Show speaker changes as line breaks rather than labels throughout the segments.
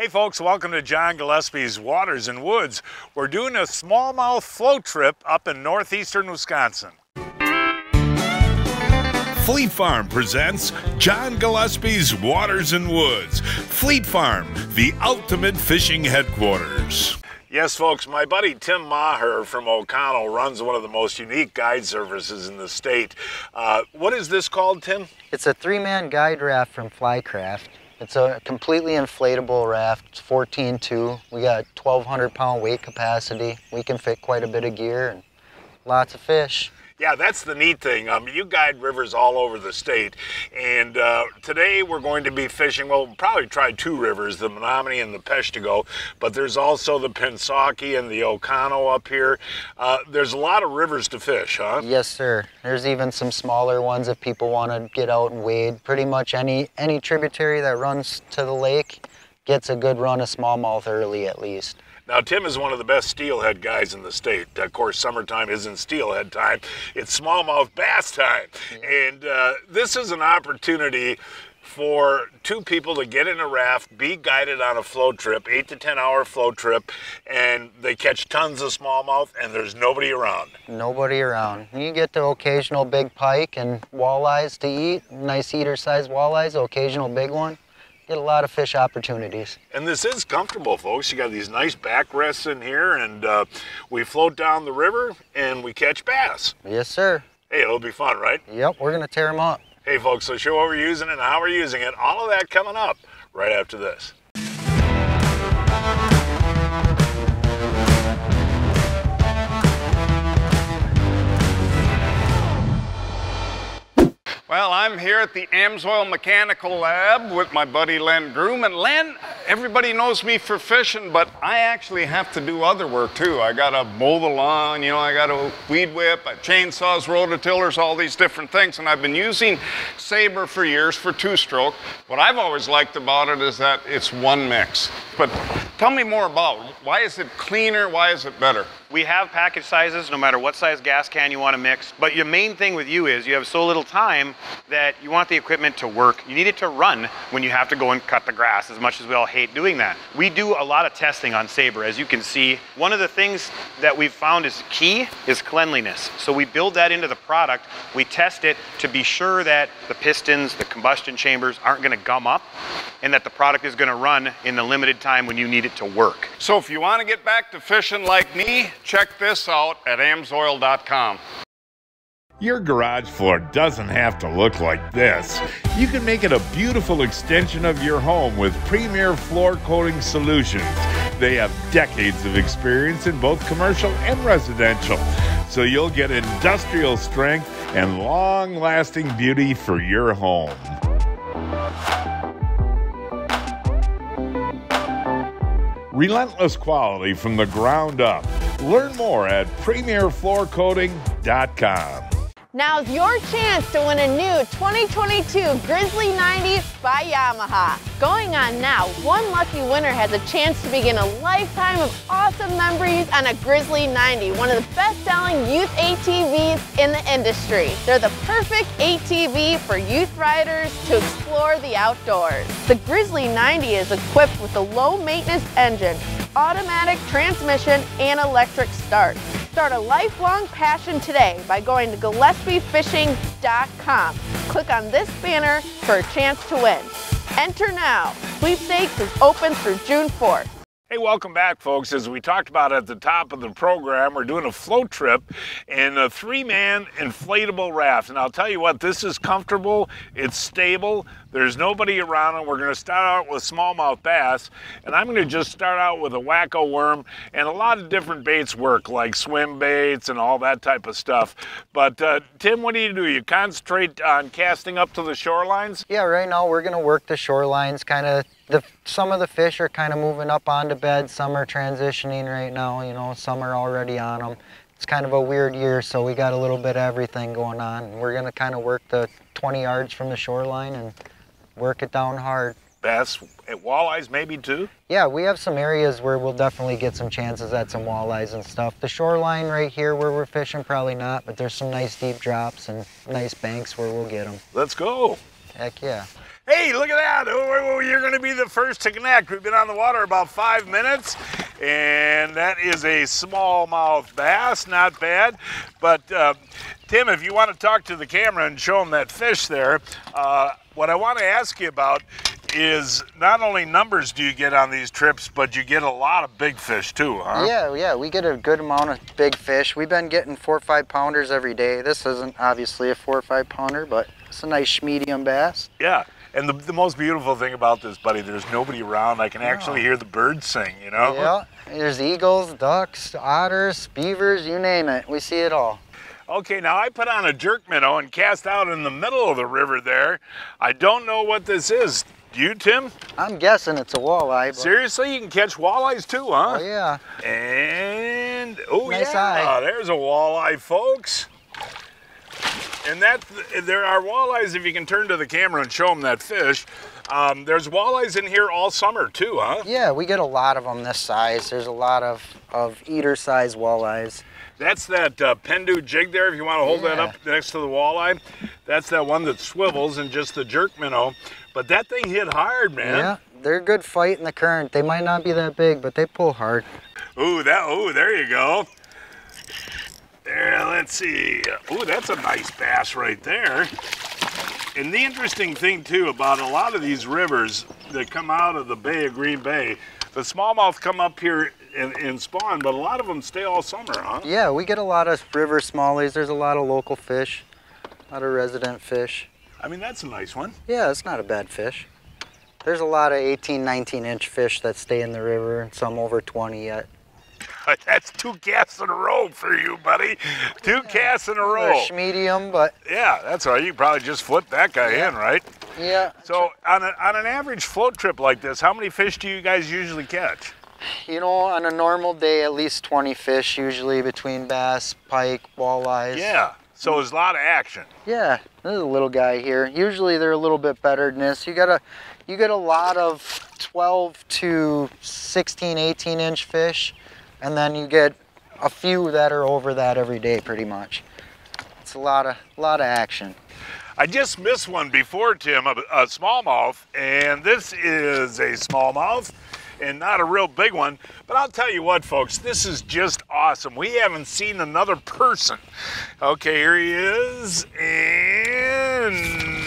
Hey folks, welcome to John Gillespie's Waters and Woods. We're doing a smallmouth float trip up in northeastern Wisconsin. Fleet Farm presents John Gillespie's Waters and Woods. Fleet Farm, the ultimate fishing headquarters. Yes, folks, my buddy Tim Maher from O'Connell runs one of the most unique guide services in the state. Uh, what is this called, Tim?
It's a three-man guide raft from Flycraft. It's a completely inflatable raft, it's 14.2. We got 1,200 pound weight capacity. We can fit quite a bit of gear and lots of fish.
Yeah, that's the neat thing. Um, you guide rivers all over the state, and uh, today we're going to be fishing. Well, we'll probably try two rivers, the Menominee and the Peshtigo, but there's also the Pensaukee and the Oconto up here. Uh, there's a lot of rivers to fish, huh?
Yes, sir. There's even some smaller ones if people want to get out and wade. Pretty much any any tributary that runs to the lake gets a good run of smallmouth early at least.
Now, Tim is one of the best steelhead guys in the state. Of course, summertime isn't steelhead time, it's smallmouth bass time. And uh, this is an opportunity for two people to get in a raft, be guided on a float trip, eight to 10 hour float trip, and they catch tons of smallmouth and there's nobody around.
Nobody around. You get the occasional big pike and walleyes to eat, nice eater sized walleyes, occasional big one get a lot of fish opportunities.
And this is comfortable, folks. You got these nice backrests in here, and uh, we float down the river and we catch bass.
Yes, sir.
Hey, it'll be fun, right?
Yep, we're gonna tear them up.
Hey, folks, so show what we're using and how we're using it. All of that coming up right after this. I'm here at the Amsoil Mechanical Lab with my buddy Len Groom. And Len, everybody knows me for fishing, but I actually have to do other work too. I gotta mow the lawn, you know, I gotta weed whip, chainsaws, rototillers, all these different things. And I've been using Saber for years for two stroke. What I've always liked about it is that it's one mix. But tell me more about why is it cleaner? Why is it better?
We have package sizes no matter what size gas can you want to mix. But your main thing with you is you have so little time that you want the equipment to work. You need it to run when you have to go and cut the grass, as much as we all hate doing that. We do a lot of testing on Saber, as you can see. One of the things that we've found is key is cleanliness. So we build that into the product. We test it to be sure that the pistons, the combustion chambers aren't going to gum up and that the product is going to run in the limited time when you need it to work. So if you want to get back to fishing like me, check this out at amsoil.com.
Your garage floor doesn't have to look like this. You can make it a beautiful extension of your home with Premier Floor Coating Solutions. They have decades of experience in both commercial and residential, so you'll get industrial strength and long lasting beauty for your home. Relentless quality from the ground up. Learn more at premierfloorcoating.com.
Now's your chance to win a new 2022 Grizzly 90 by Yamaha. Going on now, one lucky winner has a chance to begin a lifetime of awesome memories on a Grizzly 90, one of the best-selling youth ATVs in the industry. They're the perfect ATV for youth riders to explore the outdoors. The Grizzly 90 is equipped with a low-maintenance engine, automatic transmission, and electric start. Start a lifelong passion today by going to GillespieFishing.com. Click on this banner for a chance to win. Enter now. Sweepstakes is open through June 4th.
Hey, welcome back, folks. As we talked about at the top of the program, we're doing a float trip in a three-man inflatable raft. And I'll tell you what, this is comfortable, it's stable, there's nobody around, and we're gonna start out with smallmouth bass. And I'm gonna just start out with a wacko worm, and a lot of different baits work, like swim baits and all that type of stuff. But uh, Tim, what do you do? You concentrate on casting up to the shorelines?
Yeah, right now we're gonna work the shorelines, kind of the, some of the fish are kind of moving up onto bed, some are transitioning right now, you know, some are already on them. It's kind of a weird year, so we got a little bit of everything going on. We're gonna kind of work the 20 yards from the shoreline and work it down hard.
Bass, walleyes maybe too?
Yeah, we have some areas where we'll definitely get some chances at some walleyes and stuff. The shoreline right here where we're fishing, probably not, but there's some nice deep drops and nice banks where we'll get them.
Let's go.
Heck yeah.
Hey, look at that. Oh, You're going to be the first to connect. We've been on the water about five minutes, and that is a smallmouth bass. Not bad. But, uh, Tim, if you want to talk to the camera and show them that fish there, uh, what I want to ask you about is not only numbers do you get on these trips, but you get a lot of big fish too, huh?
Yeah, yeah, we get a good amount of big fish. We've been getting four or five pounders every day. This isn't obviously a four or five pounder, but it's a nice medium bass.
Yeah. And the, the most beautiful thing about this, buddy, there's nobody around. I can actually hear the birds sing, you know?
Yeah, there's eagles, ducks, otters, beavers, you name it. We see it all.
Okay, now I put on a jerk minnow and cast out in the middle of the river there. I don't know what this is. Do you, Tim?
I'm guessing it's a walleye.
Seriously, you can catch walleyes too, huh?
oh yeah,
And oh
Nice
yeah,
eye.
there's a walleye, folks. And that there are walleyes. If you can turn to the camera and show them that fish, um, there's walleyes in here all summer too, huh?
yeah, we get a lot of them this size. There's a lot of of eater size walleyes.
That's that uh, Pendu jig there. If you want to hold that up next to the walleye, that's that one that swivels and just the jerk minnow. But that thing hit hard, man.
Yeah, they're a good fight in the current. They might not be that big, but they pull hard.
Ooh, that. Ooh, there you go. There, let's see. Ooh, that's a nice bass right there. And the interesting thing too about a lot of these rivers that come out of the Bay of Green Bay, the smallmouth come up here and, and spawn, but a lot of them stay all summer, huh?
Yeah, we get a lot of river smallies. There's a lot of local fish, a lot of resident fish.
I mean, that's a nice one.
Yeah, it's not a bad fish. There's a lot of 18, 19 inch fish that stay in the river, and some over 20 yet.
That's two casts in a row for you, buddy. Two casts in a row.
Fish medium, but
Yeah, that's all right. You probably just flip that guy in, right?
Yeah.
So on, a, on an average float trip like this, how many fish do you guys usually catch?
You know, on a normal day, at least 20 fish, usually between bass, pike, walleyes.
Yeah. So there's a lot of action.
Yeah, there's a little guy here. Usually they're a little bit better than this. You got a, you get a lot of 12 to 16, 18 inch fish, and then you get a few that are over that every day, pretty much. It's a lot of, lot of action.
I just missed one before, Tim, a, a smallmouth, and this is a smallmouth and not a real big one. But I'll tell you what, folks, this is just awesome. We haven't seen another person. Okay, here he is, and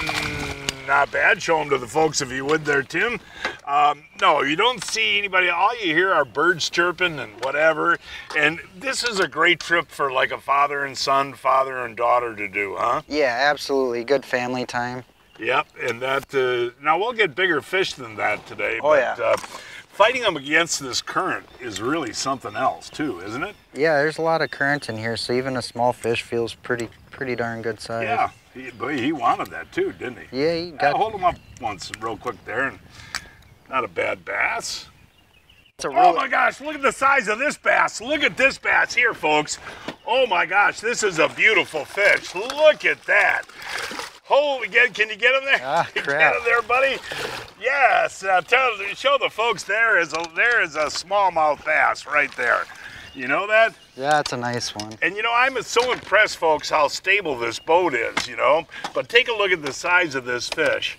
not bad. Show them to the folks if you would there, Tim. Um, no, you don't see anybody. All you hear are birds chirping and whatever. And this is a great trip for like a father and son, father and daughter to do, huh?
Yeah, absolutely. Good family time.
Yep, and that uh, now we'll get bigger fish than that today.
Oh,
but,
yeah.
Uh, fighting them against this current is really something else too, isn't it?
Yeah, there's a lot of current in here, so even a small fish feels pretty, pretty darn good size.
Yeah. He, boy, he wanted that too, didn't he?
Yeah,
Uh,
got.
hold him up once, real quick there, and not a bad bass.
It's a
Oh my gosh, look at the size of this bass. Look at this bass here, folks. Oh my gosh, this is a beautiful fish. Look at that. Holy, get, can you get him there?
Ah,
Get
crap.
him there, buddy. Yes. Uh, tell, show the folks there is a there is a smallmouth bass right there. You know that?
Yeah, it's a nice one.
And you know, I'm so impressed, folks, how stable this boat is, you know? But take a look at the size of this fish.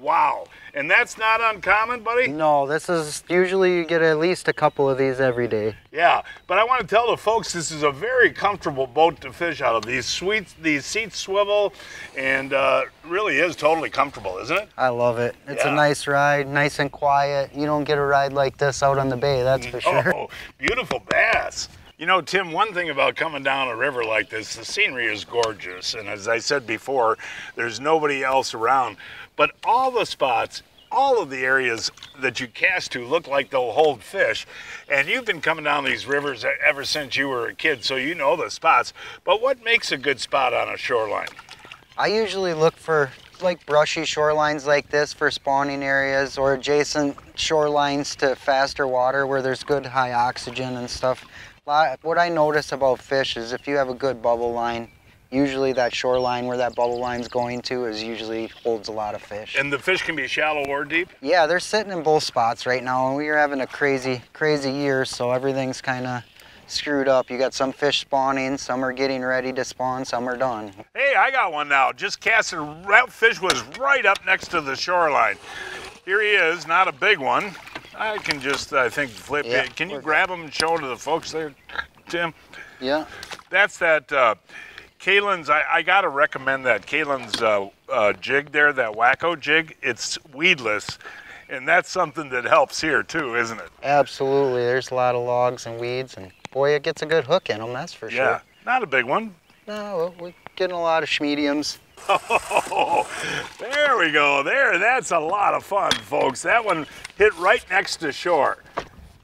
Wow. And that's not uncommon, buddy?
No, this is usually you get at least a couple of these every day.
Yeah. But I want to tell the folks this is a very comfortable boat to fish out of. These sweets, these seats swivel, and uh, really is totally comfortable, isn't it?
I love it. It's
Yeah.
a nice ride, nice and quiet. You don't get a ride like this out on the bay, that's for sure.
Oh, beautiful bass. You know, Tim, one thing about coming down a river like this, the scenery is gorgeous. And as I said before, there's nobody else around. But all the spots, all of the areas that you cast to look like they'll hold fish. And you've been coming down these rivers ever since you were a kid, so you know the spots. But what makes a good spot on a shoreline?
I usually look for like brushy shorelines like this for spawning areas or adjacent shorelines to faster water where there's good high oxygen and stuff. What I notice about fish is if you have a good bubble line, usually that shoreline where that bubble line's going to is usually holds a lot of fish.
And the fish can be shallow or deep?
Yeah, they're sitting in both spots right now, and we are having a crazy, crazy year, so everything's kind of screwed up. You got some fish spawning, some are getting ready to spawn, some are done.
Hey, I got one now. Just casted. That fish was right up next to the shoreline. Here he is, not a big one. I can just, I think, flip
Yeah,
it. Can you grab them and show them to the folks there, Tim?
Yeah.
That's that uh, Kalin's. I, I got to recommend that Kalin's uh, uh, jig there, that Wacko jig. It's weedless, and that's something that helps here too, isn't it?
Absolutely. There's a lot of logs and weeds, and boy, it gets a good hook in them, that's for
Yeah,
sure.
not a big one.
No, we're getting a lot of schmediums.
Oh, there we go. There, that's a lot of fun, folks. That one hit right next to shore.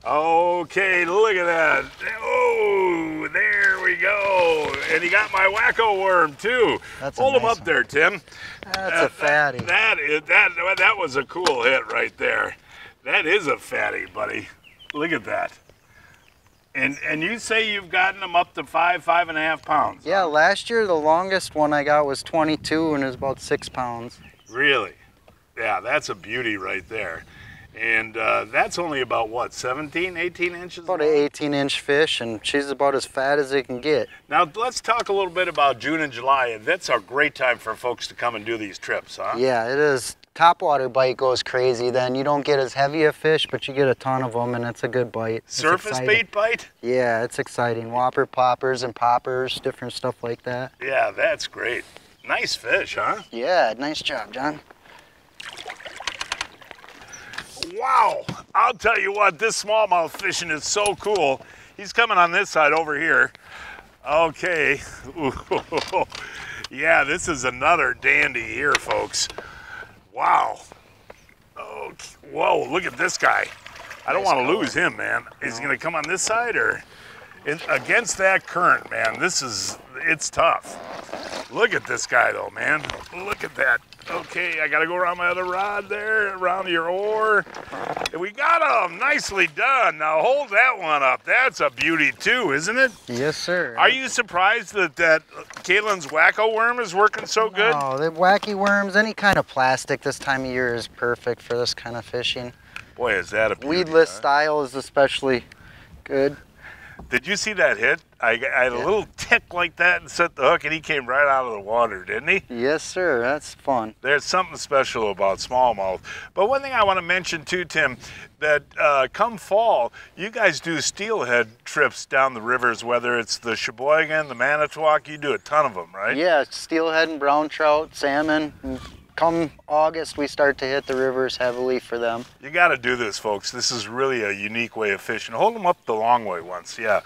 Okay, look at that. Oh, there we go. And he got my wacko worm too.
That's
Hold him up
one.
there, Tim.
That's uh, a fatty.
That is that that was a cool hit right there. That is a fatty, buddy. Look at that. And and you say you've gotten them up to five, five and a half pounds.
Yeah, last year the longest one I got was 22 and it was about six pounds.
Really? Yeah, that's a beauty right there. And uh, that's only about what, 17, 18 inches?
About an 18 inch fish and she's about as fat as it can get.
Now let's talk a little bit about June and July. That's a great time for folks to come and do these trips, huh?
Yeah, it is. Topwater bite goes crazy then. You don't get as heavy a fish, but you get a ton of them and it's a good bite. It's
Surface
exciting.
bait bite?
Yeah, it's exciting. Whopper poppers and poppers, different stuff like that.
Yeah, that's great. Nice fish, huh?
Yeah, nice job, John.
Wow, I'll tell you what, this smallmouth fishing is so cool. He's coming on this side over here. Okay. yeah, this is another dandy here, folks. Wow. Okay. Whoa, look at this guy. I don't
Nice
want to lose him, man. Is he going to come on this side or in, against that current, man? This is, it's tough. Look at this guy though, man. Look at that. Okay, I gotta go around my other rod there, around your oar. And we got him. Nicely done. Now hold that one up. That's a beauty too, isn't it?
Yes, sir.
Are you surprised that that Kalin's wacko worm is working so good?
Oh, the wacky worms, any kind of plastic this time of year is perfect for this kind of fishing.
Boy, is that a beauty,
Weedless
huh?
style is especially good.
Did you see that hit? I, I had a little tick like that and set the hook, and he came right out of the water, didn't he?
Yes, sir. That's fun.
There's something special about smallmouth. But one thing I want to mention too, Tim, that uh, come fall, you guys do steelhead trips down the rivers, whether it's the Sheboygan, the Manitowoc, you do a ton of them, right?
Yeah, steelhead and brown trout, salmon. And Come August, we start to hit the rivers heavily for them.
You got to do this, folks. This is really a unique way of fishing. Hold them up the long way once, yeah.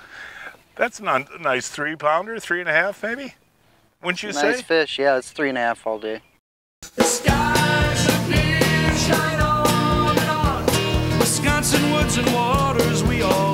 That's a nice three pounder, three and a half maybe? Wouldn't you
nice
say?
Nice fish. Yeah, it's three and a half all day.
The skies are clear, shine on and on. Wisconsin woods and waters we all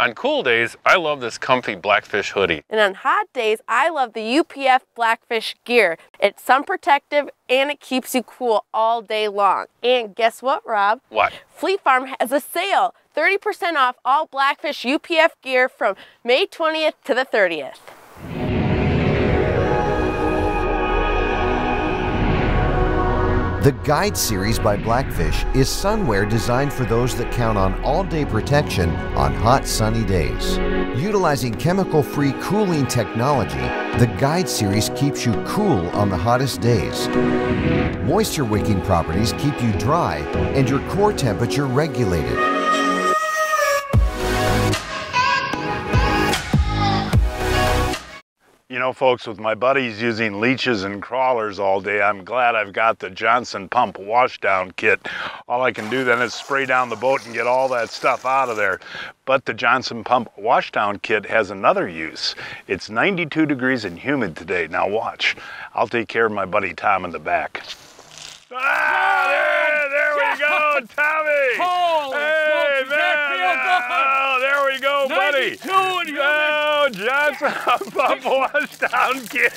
on.
Cool days, I love this comfy Blackfish hoodie.
And on hot days, I love the UPF Blackfish gear. It's sun protective and it keeps you cool all day long. And guess what, Rob?
What?
Fleet Farm has a sale 30% off all Blackfish UPF gear from May 20th to the 30th.
The Guide series by Blackfish is sunwear designed for those that count on all day protection on hot, sunny days. Utilizing chemical free cooling technology, the Guide series keeps you cool on the hottest days. Moisture wicking properties keep you dry and your core temperature regulated.
You know, folks, with my buddies using leeches and crawlers all day, I'm glad I've got the Johnson Pump washdown kit. All I can do then is spray down the boat and get all that stuff out of there. But the Johnson Pump washdown kit has another use. It's 92 degrees and humid today. Now watch. I'll take care of my buddy Tom in the back. Ah, there, there we go, Tommy.
Holy
hey,
smokes,
man.
feel good?
Oh, there we
92 and humid.
Oh, Johnson Pump washdown kit.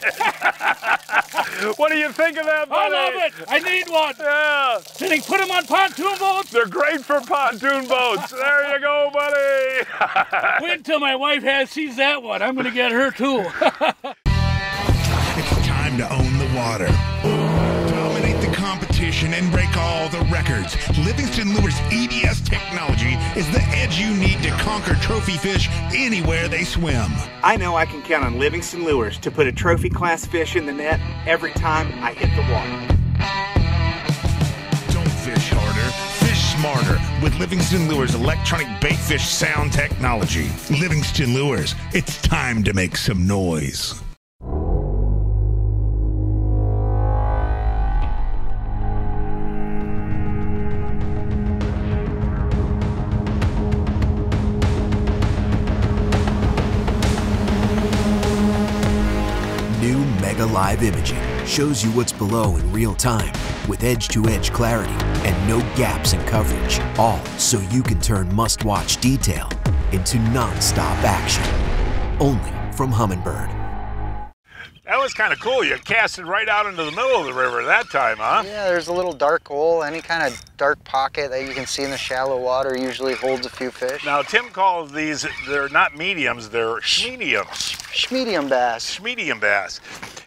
what do you think of that, buddy?
I love it. I need one.
Yeah,
Did he put him on pontoon boats?
they're great for pontoon boats. There you go, buddy.
Wait until my wife has sees that one. I'm gonna get her too.
records. Livingston Lures EBS technology is the edge you need to conquer trophy fish anywhere they swim.
I know I can count on Livingston Lures to put a trophy class fish in the net every time I hit the water.
Don't fish harder, fish smarter with Livingston Lures electronic baitfish sound technology. Livingston Lures, it's time to make some noise.
Live imaging shows you what's below in real time with edge to edge clarity and no gaps in coverage. All so you can turn must watch detail into non stop action. Only from Humminbird.
That was kind of cool. You cast it right out into the middle of the river that time, huh?
Yeah, there's a little dark hole. Any kind of dark pocket that you can see in the shallow water usually holds a few fish.
Now, Tim calls these, they're not mediums, they're schmediums.
Medium bass.
Medium bass.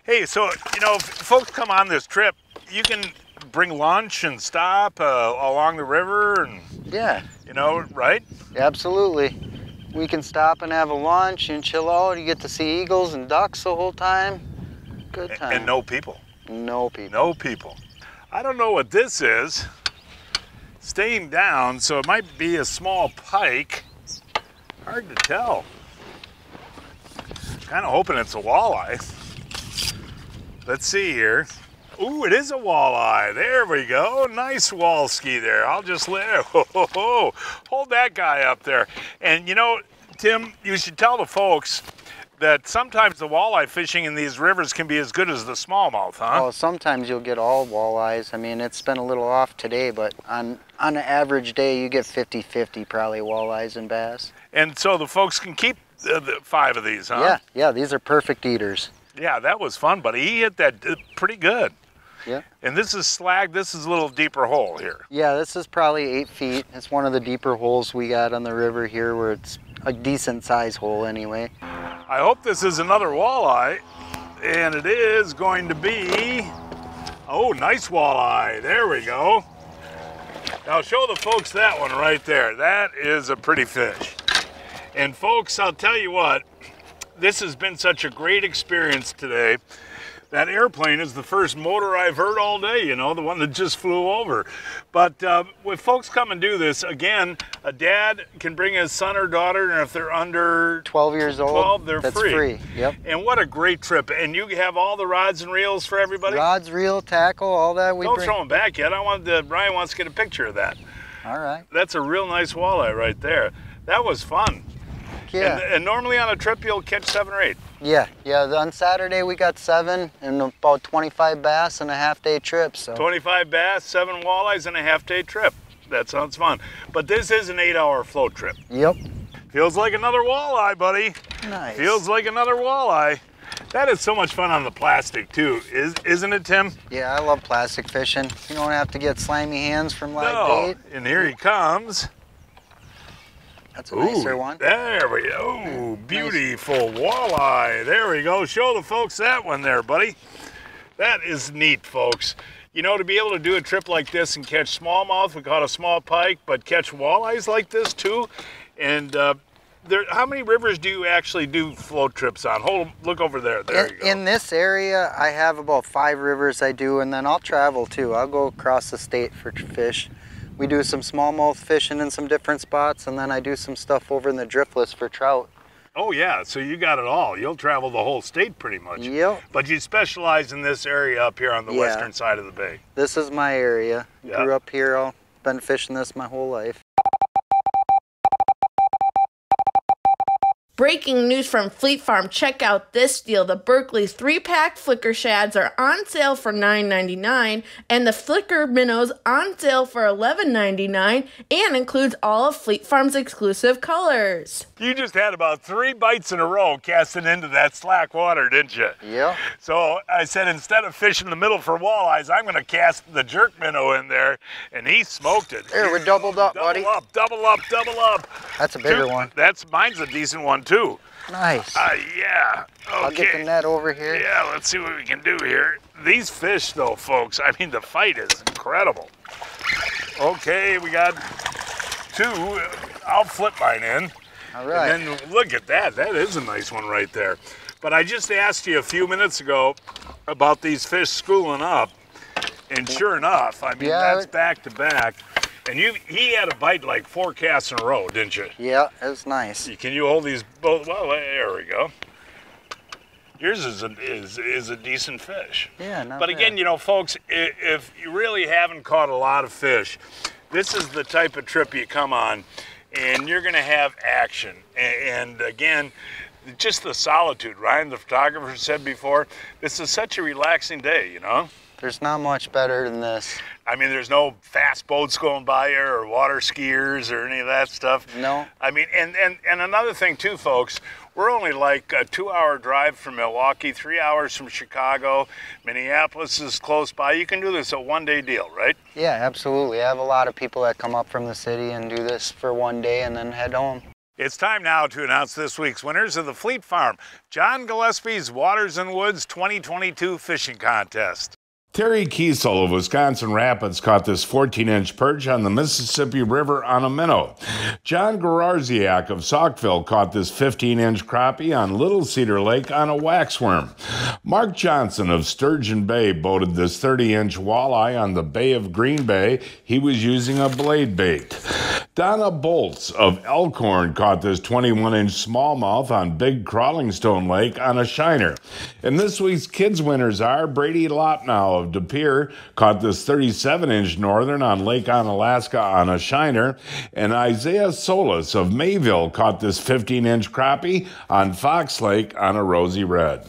Hey, so, you know, if folks come on this trip, you can bring lunch and stop uh, along the river and,
Yeah,
you know, right?
absolutely. We can stop and have a lunch and chill out. You get to see eagles and ducks the whole time. Good time.
And no people.
no people.
No people. I don't know what this is. Staying down, so it might be a small pike. Hard to tell. Kind of hoping it's a walleye. Let's see here. Ooh, it is a walleye. There we go. Nice wall ski there. I'll just let ho, ho, ho. hold that guy up there. And you know, Tim, you should tell the folks that sometimes the walleye fishing in these rivers can be as good as the smallmouth, huh?
Well, sometimes you'll get all walleyes. I mean, it's been a little off today, but on on an average day, you get 50-50 probably walleyes and bass.
And so the folks can keep uh, the five of these, huh?
Yeah, yeah, these are perfect eaters.
Yeah, that was fun, buddy. He hit that uh, pretty good.
Yeah.
And this is slag. This is a little deeper hole here.
Yeah, this is probably eight feet. It's one of the deeper holes we got on the river here where it's a decent size hole anyway.
I hope this is another walleye. And it is going to be, oh, nice walleye. There we go. Now show the folks that one right there. That is a pretty fish. And folks, I'll tell you what, this has been such a great experience today. That airplane is the first motor I've heard all day, you know, the one that just flew over. But uh, when folks come and do this, again, a dad can bring his son or daughter, and if they're under
12 years old,
12, they're
that's
free.
free. Yep.
And what a great trip. And you have all the rods and reels for everybody?
Rods, reel, tackle, all that we
Don't
bring.
throw them back yet. I want the, Brian wants to get a picture of that.
All right.
That's a real nice walleye right there. That was fun.
Yeah.
And, and normally on a trip you'll catch seven or eight.
Yeah, yeah. On Saturday we got seven and about 25 bass and a half day trip. So
25 bass, seven walleyes, and a half day trip. That sounds fun. But this is an eight hour float trip.
Yep.
Feels like another walleye, buddy.
Nice.
Feels like another walleye. That is so much fun on the plastic too, is isn't it, Tim?
Yeah, I love plastic fishing. You don't have to get slimy hands from live
No.
bait.
And here he comes.
That's a nicer one.
There we go. Ooh, beautiful walleye. There we go. Show the folks that one there, buddy. That is neat, folks. You know, to be able to do a trip like this and catch smallmouth, we caught a small pike, but catch walleyes like this too. And uh, there, how many rivers do you actually do float trips on? Hold, look over there. There
In,
you go.
in this area, I have about five rivers I do, and then I'll travel too. I'll go across the state for fish. We do some smallmouth fishing in some different spots, and then I do some stuff over in the driftless for trout.
Oh yeah, so you got it all. You'll travel the whole state pretty much.
Yep.
But you specialize in this area up here on the
Yeah.
western side of the bay.
This is my area.
Yeah.
Grew up here. I've been fishing this my whole life.
Breaking news from Fleet Farm. Check out this deal. The Berkley three pack Flicker Shads are on sale for $9.99, and the Flicker Minnows on sale for $11.99 and includes all of Fleet Farm's exclusive colors.
You just had about three bites in a row casting into that slack water, didn't you?
Yeah.
So I said instead of fishing the middle for walleyes, I'm going to cast the jerk minnow in there, and he smoked it.
Here, we doubled up,
double
buddy.
Double up, double up, double up.
That's a bigger
Two-
one.
That's mine's a decent one too.
Nice.
Uh, yeah. Okay.
I'll get the net over here.
Yeah, let's see what we can do here. these fish, though, folks, I mean, the fight is incredible. Okay, we got two. I'll flip mine in.
All right.
And then look at that. That is a nice one right there. But I just asked you a few minutes ago about these fish schooling up. And sure enough, I mean,
Yeah.
that's back to back. And you, he had a bite like four casts in a row, didn't you?
Yeah, it was nice.
Can you hold these both? Well, there we go. Yours is a, is, is a decent fish.
Yeah, not
But again,
bad.
you know, folks, i- if you really haven't caught a lot of fish, this is the type of trip you come on and you're going to have action. A- And again, just the solitude. Ryan, the photographer, said before, this is such a relaxing day, you know?
There's not much better than this.
I mean, there's no fast boats going by here or water skiers or any of that stuff.
No.
I mean, and, and, and another thing too, folks, we're only like a two hour drive from Milwaukee, three hours from Chicago. Minneapolis is close by. You can do this a one day deal, right?
Yeah, absolutely. I have a lot of people that come up from the city and do this for one day and then head home.
It's time now to announce this week's winners of the Fleet Farm, John Gillespie's Waters and Woods 2022 Fishing Contest.
Terry Kiesel of Wisconsin Rapids caught this 14 inch perch on the Mississippi River on a minnow. John Gararziak of Saukville caught this 15 inch crappie on Little Cedar Lake on a waxworm. Mark Johnson of Sturgeon Bay boated this 30 inch walleye on the Bay of Green Bay. He was using a blade bait. Donna Bolts of Elkhorn caught this 21 inch smallmouth on Big Crawling Stone Lake on a shiner. And this week's kids winners are Brady Lopnow of De Pere caught this 37 inch northern on Lake Onalaska on a shiner. And Isaiah Solis of Mayville caught this 15 inch crappie on Fox Lake on a rosy red.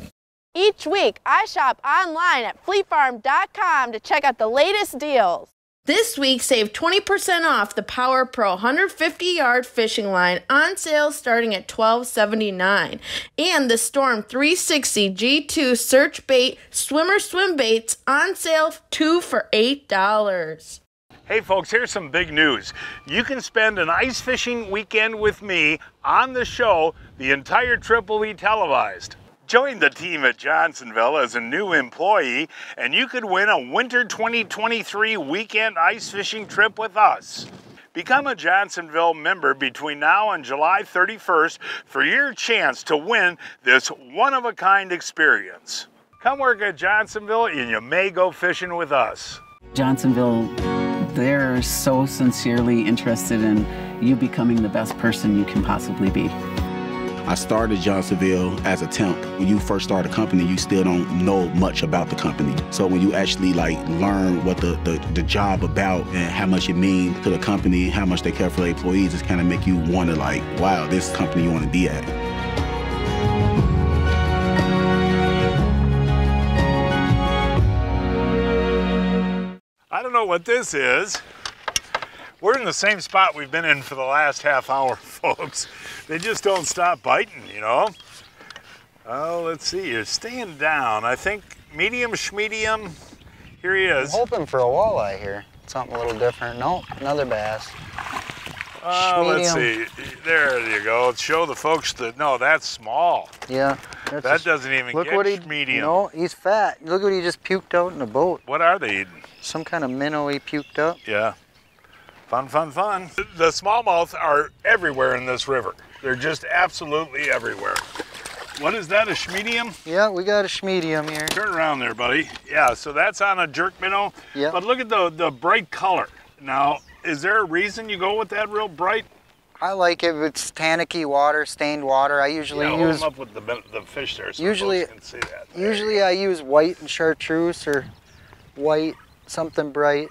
Each week, I shop online at fleetfarm.com to check out the latest deals. This week, save 20% off the Power Pro 150 yard fishing line on sale starting at $12.79. And the Storm 360 G2 Search Bait Swimmer Swim Baits on sale two for $8.
Hey folks, here's some big news. You can spend an ice fishing weekend with me on the show. The entire trip will be televised. Join the team at Johnsonville as a new employee, and you could win a winter 2023 weekend ice fishing trip with us. Become a Johnsonville member between now and July 31st for your chance to win this one of a kind experience. Come work at Johnsonville, and you may go fishing with us.
Johnsonville, they're so sincerely interested in you becoming the best person you can possibly be.
I started Johnsonville as a temp. When you first start a company, you still don't know much about the company. So when you actually like learn what the, the, the job about and how much it means to the company, how much they care for their employees, it's kind of make you want to like, wow, this company you want to be at.
I don't know what this is. We're in the same spot we've been in for the last half hour, folks. They just don't stop biting, you know? Oh, let's see. You're staying down. I think medium, schmedium. Here he is.
I'm hoping for a walleye here. Something a little different. Nope, another bass.
Oh, let's see. There you go. Show the folks that, no, that's small.
Yeah. that's
That
a-
doesn't even
Look what he,
medium.
No, he's fat. Look what he just puked out in the boat.
What are they eating?
Some kind of minnow he puked up.
Yeah. Fun, fun, fun. The smallmouth are everywhere in this river. They're just absolutely everywhere. What is that, a schmedium?
Yeah, we got a schmedium here.
Turn around there, buddy. Yeah, so that's on a jerk minnow.
Yeah.
But look at the, the bright color. Now, is there a reason you go with that real bright?
I like it. It's tannicky water, stained water. I usually
yeah, hold
use
them up with the, the fish there so
Usually-
folks can see that.
usually I use white and chartreuse or white, something bright,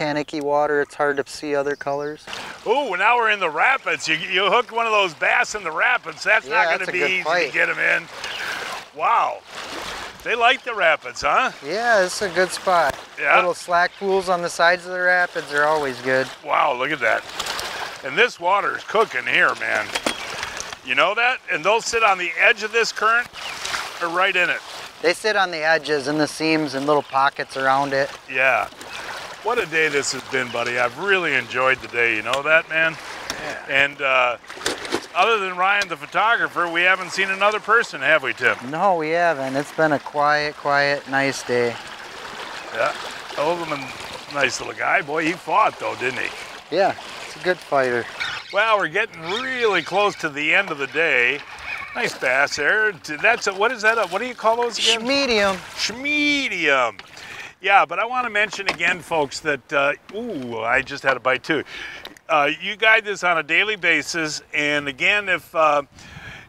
tannicky water. It's hard to see other colors.
Ooh, now we're in the rapids. You, you hook one of those bass in the rapids. That's
Yeah,
not going to be easy to get them in. Wow. They like the rapids, huh?
Yeah, it's a good spot.
Yeah.
Little slack pools on the sides of the rapids are always good.
Wow, look at that. And this water is cooking here, man. You know that? And they'll sit on the edge of this current or right in it.
They sit on the edges and the seams and little pockets around it.
Yeah. What a day this has been, buddy. I've really enjoyed the day. You know that, man? Yeah. And uh, other than Ryan, the photographer, we haven't seen another person, have we, Tim?
No, we haven't. It's been a quiet, quiet, nice day.
Yeah, Overman, nice little guy. Boy, he fought though, didn't he?
Yeah, he's a good fighter.
Well, we're getting really close to the end of the day. Nice bass there. That's a, what is that? A, what do you call those again?
Medium.
Medium. Yeah, but I want to mention again, folks, that uh, ooh, I just had a bite too. Uh, you guide this on a daily basis, and again, if uh,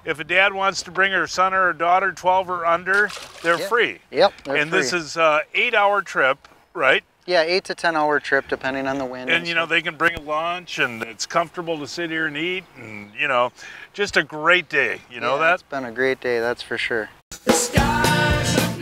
if a dad wants to bring her son or her daughter, 12 or under, they're
Yep.
free.
Yep, they're
and this is uh, eight-hour trip, right?
Yeah, eight to ten hour trip depending on the wind.
And you know they can bring a lunch, and it's comfortable to sit here and eat, and you know, just a great day. You know
Yeah,
that?
It's been a great day, that's for sure.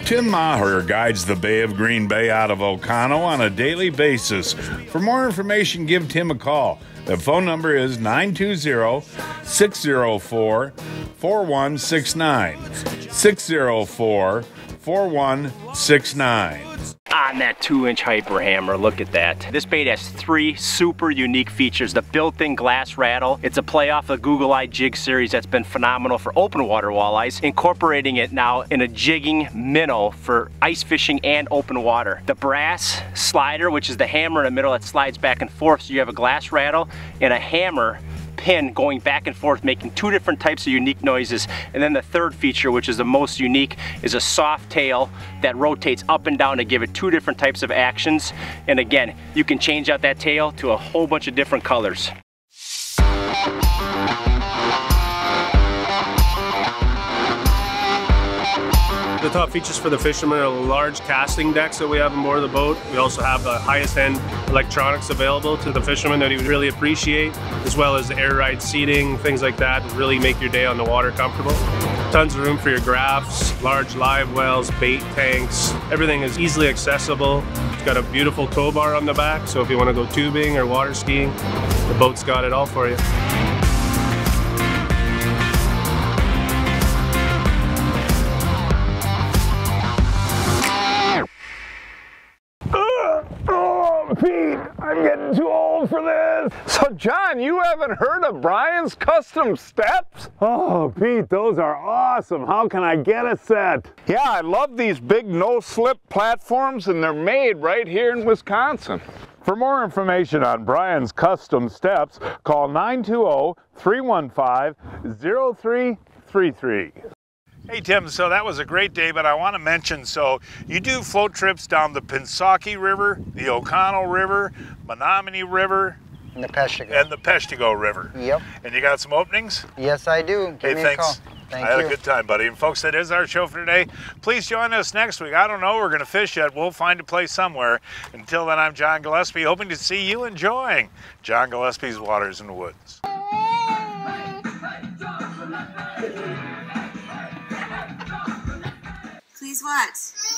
Tim Maher guides the Bay of Green Bay out of Oconto on a daily basis. For more information, give Tim a call. The phone number is 920 604 4169. 604 4169.
on that two inch hyper hammer. Look at that. This bait has three super unique features. The built-in glass rattle. It's a play off the Google Eye jig series that's been phenomenal for open water walleyes, incorporating it now in a jigging minnow for ice fishing and open water. The brass slider, which is the hammer in the middle that slides back and forth, so you have a glass rattle and a hammer pin going back and forth making two different types of unique noises. And then the third feature which is the most unique is a soft tail that rotates up and down to give it two different types of actions. And again you can change out that tail to a whole bunch of different colors
The top features for the fishermen are the large casting decks that we have on board the boat. We also have the highest end electronics available to the fishermen that he would really appreciate, as well as air ride seating, things like that, really make your day on the water comfortable. Tons of room for your graphs, large live wells, bait tanks. Everything is easily accessible. It's got a beautiful tow bar on the back, so if you want to go tubing or water skiing, the boat's got it all for you.
I'm getting too old for this. So, John, you haven't heard of Brian's Custom Steps? Oh, Pete, those are awesome. How can I get a set? Yeah, I love these big no-slip platforms, and they're made right here in Wisconsin. For more information on Brian's Custom Steps, call 920-315-0333. Hey Tim, so that was a great day, but I want to mention so you do float trips down the Pensaukee River, the Oconto River, Menominee River,
and the Peshtigo,
and the Peshtigo River.
Yep.
And you got some openings?
Yes, I do. Give
hey,
me
thanks.
a call. Thank
I had
you.
a good time, buddy. And folks, that is our show for today. Please join us next week. I don't know, we're going to fish yet. We'll find a place somewhere. Until then, I'm John Gillespie, hoping to see you enjoying John Gillespie's Waters and Woods.
What?